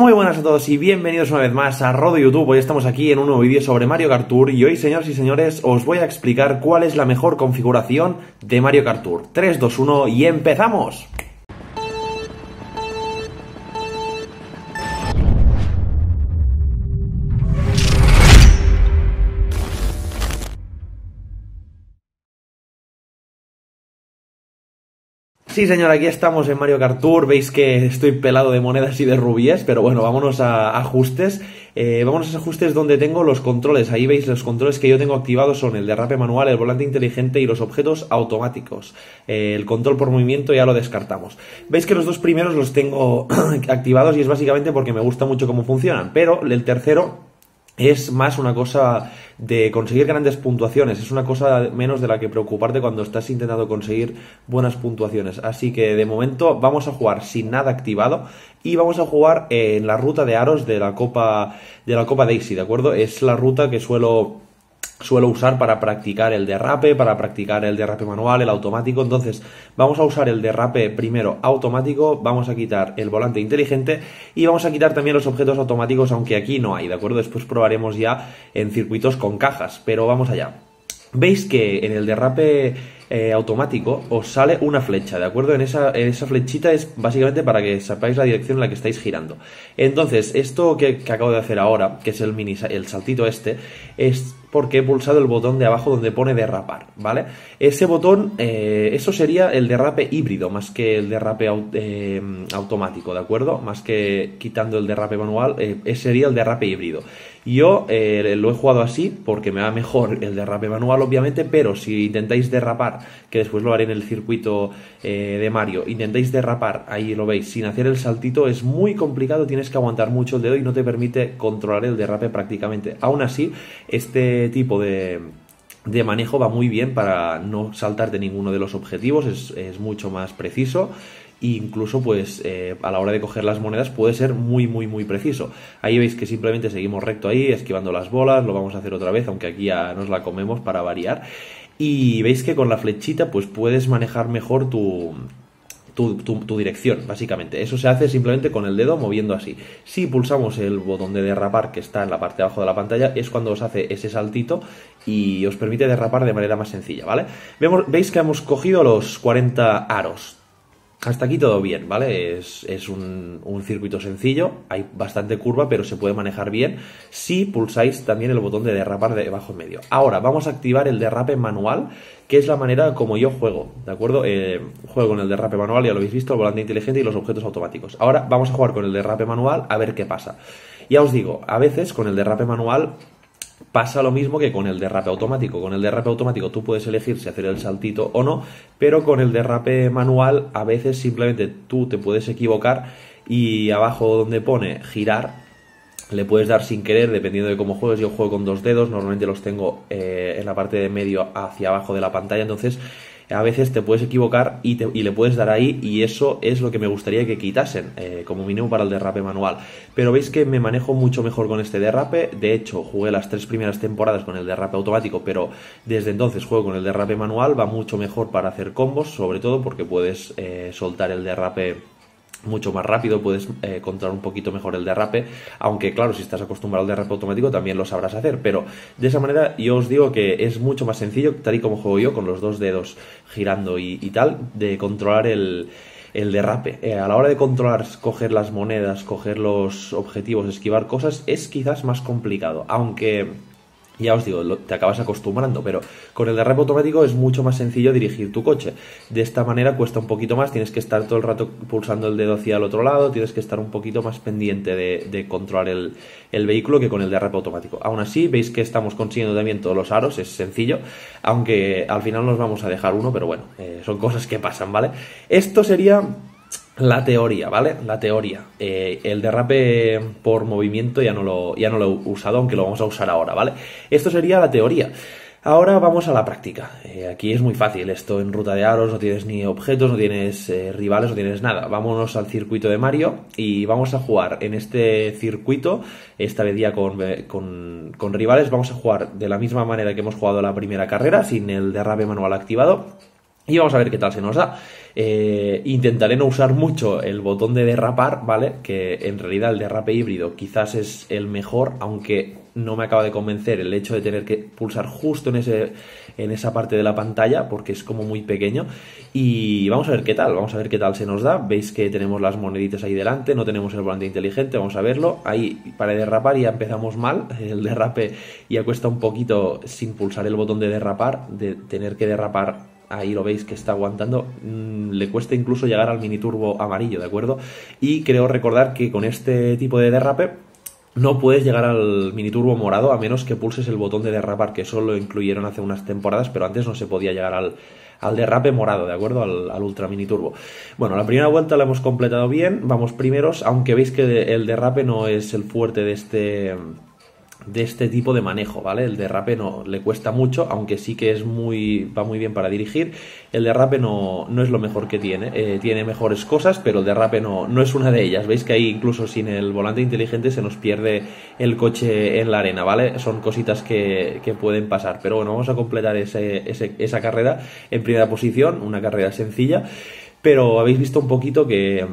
Muy buenas a todos y bienvenidos una vez más a Rodo YouTube. Hoy estamos aquí en un nuevo vídeo sobre Mario Kart Tour y hoy, señoras y señores, os voy a explicar cuál es la mejor configuración de Mario Kart Tour. 3, 2, 1 y empezamos. Sí, señor, aquí estamos en Mario Kart Tour. Veis que estoy pelado de monedas y de rubíes, pero bueno, vámonos a ajustes. Eh, vámonos a ajustes donde tengo los controles. Ahí veis los controles que yo tengo activados son el derrape manual, el volante inteligente y los objetos automáticos. Eh, el control por movimiento ya lo descartamos. Veis que los dos primeros los tengo activados y es básicamente porque me gusta mucho cómo funcionan. Pero el tercero es más una cosa de conseguir grandes puntuaciones, es una cosa menos de la que preocuparte cuando estás intentando conseguir buenas puntuaciones. Así que de momento vamos a jugar sin nada activado y vamos a jugar en la ruta de aros de la Copa de la Copa Daisy, ¿de acuerdo? Es la ruta que suelo suelo usar para practicar el derrape, para practicar el derrape manual, el automático. Entonces, vamos a usar el derrape primero automático, vamos a quitar el volante inteligente y vamos a quitar también los objetos automáticos, aunque aquí no hay, ¿de acuerdo? Después probaremos ya en circuitos con cajas, pero vamos allá. Veis que en el derrape eh, automático os sale una flecha, ¿de acuerdo? En esa, esa flechita es básicamente para que sepáis la dirección en la que estáis girando. Entonces, esto que, que acabo de hacer ahora, que es el mini el saltito este, es porque he pulsado el botón de abajo donde pone derrapar, ¿vale? Ese botón, eh, eso sería el derrape híbrido, más que el derrape eh, automático, ¿de acuerdo? Más que quitando el derrape manual, eh, sería el derrape híbrido. Yo lo he jugado así porque me va mejor el derrape manual, obviamente, pero si intentáis derrapar, que después lo haré en el circuito de Mario, intentáis derrapar, ahí lo veis, sin hacer el saltito, es muy complicado, tienes que aguantar mucho el dedo y no te permite controlar el derrape prácticamente. Aún así, este tipo de, de manejo va muy bien para no saltar de ninguno de los objetivos, es, mucho más preciso incluso pues eh, a la hora de coger las monedas puede ser muy muy muy preciso. Ahí veis que simplemente seguimos recto ahí, esquivando las bolas, lo vamos a hacer otra vez, aunque aquí ya nos la comemos para variar. Y veis que con la flechita pues puedes manejar mejor tu, tu, dirección, básicamente. Eso se hace simplemente con el dedo moviendo así. Si pulsamos el botón de derrapar que está en la parte de abajo de la pantalla, es cuando os hace ese saltito y os permite derrapar de manera más sencilla, ¿vale? Vemos, Veis que hemos cogido los 40 aros. Hasta aquí todo bien, ¿vale? Es, un, circuito sencillo, hay bastante curva, pero se puede manejar bien si pulsáis también el botón de derrapar de abajo en medio. Ahora, vamos a activar el derrape manual, que es la manera como yo juego, ¿de acuerdo? Eh, juego con el derrape manual, ya lo habéis visto, el volante inteligente y los objetos automáticos. Ahora vamos a jugar con el derrape manual a ver qué pasa. Ya os digo, a veces con el derrape manual Pasa lo mismo que con el derrape automático. Con el derrape automático tú puedes elegir si hacer el saltito o no, pero con el derrape manual a veces simplemente tú te puedes equivocar y abajo donde pone girar le puedes dar sin querer dependiendo de cómo juegues. Yo juego con dos dedos, normalmente los tengo eh, en la parte de medio hacia abajo de la pantalla, entonces a veces te puedes equivocar y, le puedes dar ahí y eso es lo que me gustaría que quitasen, eh, como mínimo para el derrape manual. Pero veis que me manejo mucho mejor con este derrape, de hecho jugué las tres primeras temporadas con el derrape automático, pero desde entonces juego con el derrape manual, va mucho mejor para hacer combos, sobre todo porque puedes eh, soltar el derrape mucho más rápido, puedes eh, controlar un poquito mejor el derrape, aunque claro, si estás acostumbrado al derrape automático también lo sabrás hacer, pero de esa manera yo os digo que es mucho más sencillo, tal y como juego yo, con los dos dedos girando y, tal, de controlar el, el derrape. Eh, a la hora de controlar, coger las monedas, coger los objetivos, esquivar cosas, es quizás más complicado, aunque ya os digo, te acabas acostumbrando, pero con el derrape automático es mucho más sencillo dirigir tu coche. De esta manera cuesta un poquito más, tienes que estar todo el rato pulsando el dedo hacia el otro lado, tienes que estar un poquito más pendiente de, controlar el, vehículo que con el derrape automático. Aún así, veis que estamos consiguiendo también todos los aros, es sencillo, aunque al final nos vamos a dejar uno, pero bueno, eh, son cosas que pasan, ¿vale? Esto sería la teoría, ¿vale? La teoría. Eh, el derrape por movimiento ya no, lo, ya no lo he usado, aunque lo vamos a usar ahora, ¿vale? Esto sería la teoría. Ahora vamos a la práctica. Eh, aquí es muy fácil. Esto en ruta de aros no tienes ni objetos, no tienes eh, rivales, no tienes nada. Vámonos al circuito de Mario y vamos a jugar en este circuito, esta vez ya con, con, con rivales. Vamos a jugar de la misma manera que hemos jugado la primera carrera, sin el derrape manual activado Y vamos a ver qué tal se nos da. Eh, intentaré no usar mucho el botón de derrapar, ¿vale? Que en realidad el derrape híbrido quizás es el mejor, aunque no me acaba de convencer el hecho de tener que pulsar justo en, ese, en esa parte de la pantalla, porque es como muy pequeño. Y vamos a ver qué tal, vamos a ver qué tal se nos da. Veis que tenemos las moneditas ahí delante, no tenemos el volante inteligente, vamos a verlo. Ahí para derrapar ya empezamos mal, el derrape ya cuesta un poquito sin pulsar el botón de derrapar, de tener que derrapar ahí lo veis que está aguantando, mm, le cuesta incluso llegar al mini turbo amarillo, ¿de acuerdo? Y creo recordar que con este tipo de derrape no puedes llegar al mini turbo morado a menos que pulses el botón de derrapar, que eso lo incluyeron hace unas temporadas, pero antes no se podía llegar al, al derrape morado, ¿de acuerdo? Al, al, ultra mini turbo. Bueno, la primera vuelta la hemos completado bien, vamos primeros, aunque veis que el derrape no es el fuerte de este de este tipo de manejo, ¿vale? El derrape no le cuesta mucho, aunque sí que es muy va muy bien para dirigir. El derrape no, no es lo mejor que tiene, eh, tiene mejores cosas, pero el derrape no, no es una de ellas. Veis que ahí incluso sin el volante inteligente se nos pierde el coche en la arena, ¿vale? Son cositas que, que pueden pasar. Pero bueno, vamos a completar ese, esa carrera en primera posición, una carrera sencilla, pero habéis visto un poquito que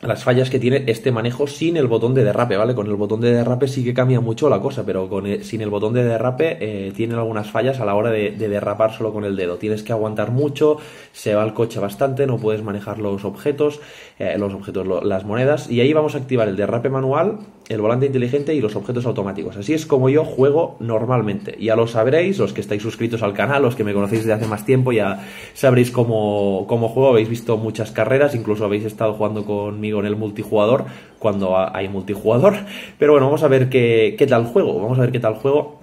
las fallas que tiene este manejo sin el botón de derrape, ¿vale? Con el botón de derrape sí que cambia mucho la cosa, pero con sin el botón de derrape eh, tiene algunas fallas a la hora de, derrapar solo con el dedo. Tienes que aguantar mucho, se va el coche bastante, no puedes manejar los objetos, eh, los objetos, las monedas, y ahí vamos a activar el derrape manual, el volante inteligente y los objetos automáticos. Así es como yo juego normalmente. Ya lo sabréis, los que estáis suscritos al canal, los que me conocéis desde hace más tiempo, ya sabréis cómo, cómo juego, habéis visto muchas carreras, incluso habéis estado jugando conmigo en el multijugador cuando hay multijugador. Pero bueno, vamos a ver qué, qué tal juego. Vamos a ver qué tal juego.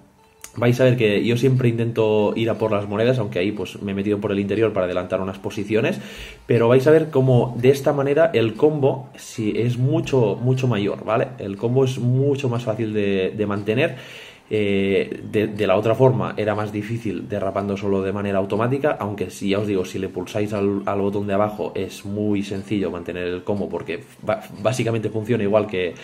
Vais a ver que yo siempre intento ir a por las monedas, aunque ahí pues me he metido por el interior para adelantar unas posiciones, pero vais a ver cómo de esta manera el combo si es mucho mucho mayor, ¿vale? El combo es mucho más fácil de, de mantener eh, de, la otra forma era más difícil derrapando solo de manera automática, aunque si ya os digo, si le pulsáis al, botón de abajo es muy sencillo mantener el combo porque básicamente funciona igual que,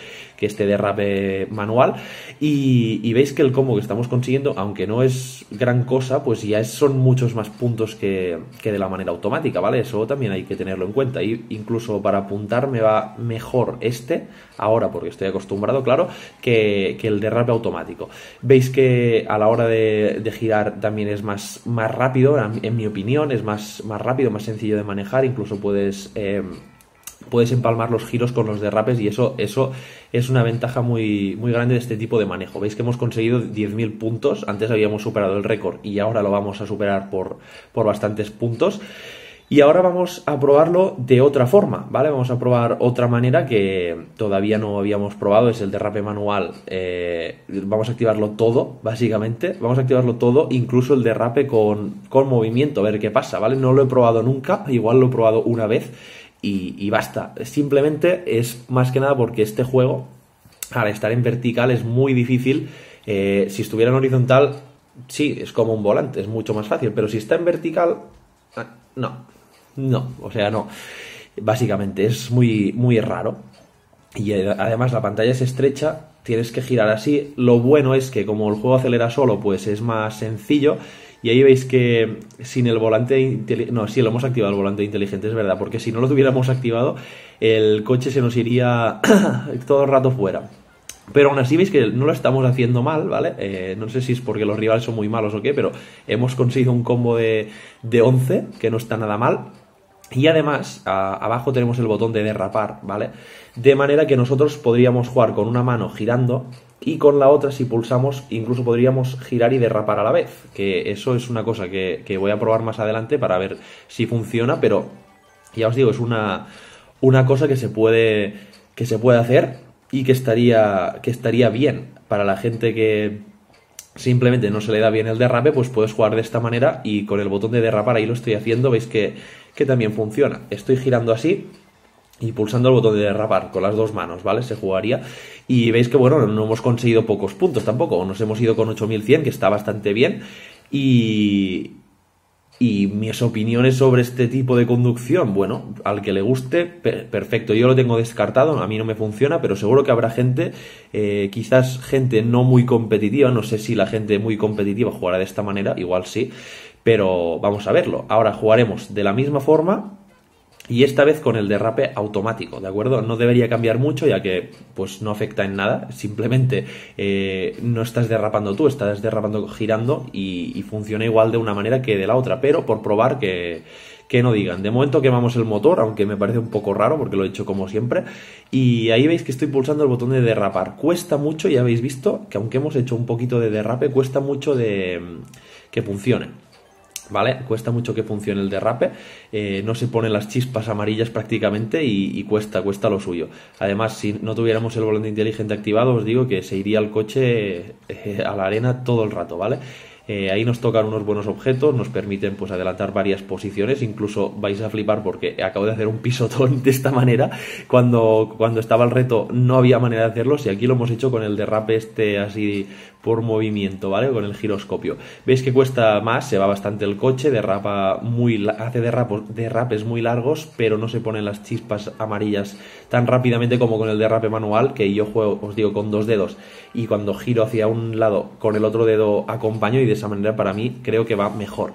este derrape manual y, veis que el combo que estamos consiguiendo, aunque no es gran cosa, pues ya son muchos más puntos que, de la manera automática, ¿vale? Eso también hay que tenerlo en cuenta y incluso para apuntar me va mejor este ahora porque estoy acostumbrado, claro, que el derrape automático. Veis que a la hora de, girar también es más, más rápido, en mi opinión, es más, más rápido, más sencillo de manejar, incluso puedes... Eh, puedes empalmar los giros con los derrapes y eso, eso es una ventaja muy, muy grande de este tipo de manejo. Veis que hemos conseguido 10.000 puntos, antes habíamos superado el récord y ahora lo vamos a superar por, por bastantes puntos. Y ahora vamos a probarlo de otra forma, ¿vale? Vamos a probar otra manera que todavía no habíamos probado, es el derrape manual. Eh, vamos a activarlo todo, básicamente. Vamos a activarlo todo, incluso el derrape con, con, movimiento, a ver qué pasa, ¿vale? No lo he probado nunca, igual lo he probado una vez y, basta. Simplemente es más que nada porque este juego, al estar en vertical, es muy difícil. Eh, si estuviera en horizontal, sí, es como un volante, es mucho más fácil, pero si está en vertical, ah, no, no, o sea, no. Básicamente es muy, muy raro. Y eh, además la pantalla es estrecha, tienes que girar así. Lo bueno es que como el juego acelera solo, pues es más sencillo. Y ahí veis que sin el volante inteligente... No, sí, lo hemos activado el volante inteligente, es verdad. Porque si no lo tuviéramos activado, el coche se nos iría todo el rato fuera. Pero aún así veis que no lo estamos haciendo mal, ¿vale? Eh, no sé si es porque los rivales son muy malos o qué, pero hemos conseguido un combo de, de 11, que no está nada mal. Y además, abajo tenemos el botón de derrapar, ¿vale? De manera que nosotros podríamos jugar con una mano girando y con la otra, si pulsamos, incluso podríamos girar y derrapar a la vez. Que eso es una cosa que, voy a probar más adelante para ver si funciona, pero ya os digo, es una, una cosa que se puede, que se puede hacer y que estaría, que estaría bien para la gente que simplemente no se le da bien el derrape, pues puedes jugar de esta manera y con el botón de derrapar ahí lo estoy haciendo, veis que que también funciona. Estoy girando así y pulsando el botón de derrapar con las dos manos, ¿vale? Se jugaría. Y veis que, bueno, no hemos conseguido pocos puntos tampoco. Nos hemos ido con 8100, que está bastante bien. Y, Y mis opiniones sobre este tipo de conducción, bueno, al que le guste, perfecto. Yo lo tengo descartado, a mí no me funciona, pero seguro que habrá gente, eh, quizás gente no muy competitiva, no sé si la gente muy competitiva jugará de esta manera, igual sí, pero vamos a verlo. Ahora jugaremos de la misma forma y esta vez con el derrape automático, ¿de acuerdo? No debería cambiar mucho ya que pues no afecta en nada, simplemente eh, no estás derrapando tú, estás derrapando girando y, funciona igual de una manera que de la otra, pero por probar que, que no digan. De momento quemamos el motor, aunque me parece un poco raro porque lo he hecho como siempre. Y ahí veis que estoy pulsando el botón de derrapar. Cuesta mucho, ya habéis visto, que aunque hemos hecho un poquito de derrape, cuesta mucho de que funcione. ¿Vale? Cuesta mucho que funcione el derrape, eh, no se ponen las chispas amarillas prácticamente y, cuesta, cuesta lo suyo. Además, si no tuviéramos el volante inteligente activado, os digo que se iría el coche eh, a la arena todo el rato, ¿vale? Eh, ahí nos tocan unos buenos objetos, nos permiten pues adelantar varias posiciones, incluso vais a flipar porque acabo de hacer un pisotón de esta manera, cuando, cuando estaba el reto no había manera de hacerlo, si aquí lo hemos hecho con el derrape este así por movimiento, ¿vale? Con el giroscopio. Veis que cuesta más, se va bastante el coche, derrapa muy, hace derrapes muy largos, pero no se ponen las chispas amarillas tan rápidamente como con el derrape manual, que yo juego, os digo, con dos dedos, y cuando giro hacia un lado con el otro dedo acompaño, y de esa manera para mí creo que va mejor.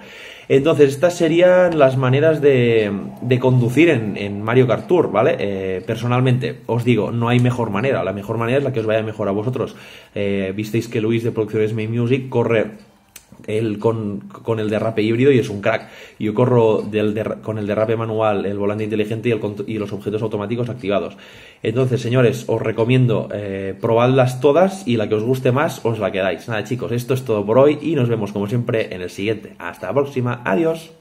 Entonces, estas serían las maneras de, conducir en, Mario Kart Tour, ¿vale? Eh, personalmente, os digo, no hay mejor manera. La mejor manera es la que os vaya mejor a vosotros. Eh, visteis que Luis de Producciones May Music corre él con, el derrape híbrido y es un crack. Yo corro con el derrape manual, el volante inteligente y, los objetos automáticos activados. Entonces, señores, os recomiendo eh, probadlas todas y la que os guste más os la quedáis. Nada, chicos, esto es todo por hoy y nos vemos como siempre en el siguiente. Hasta la próxima. Adiós.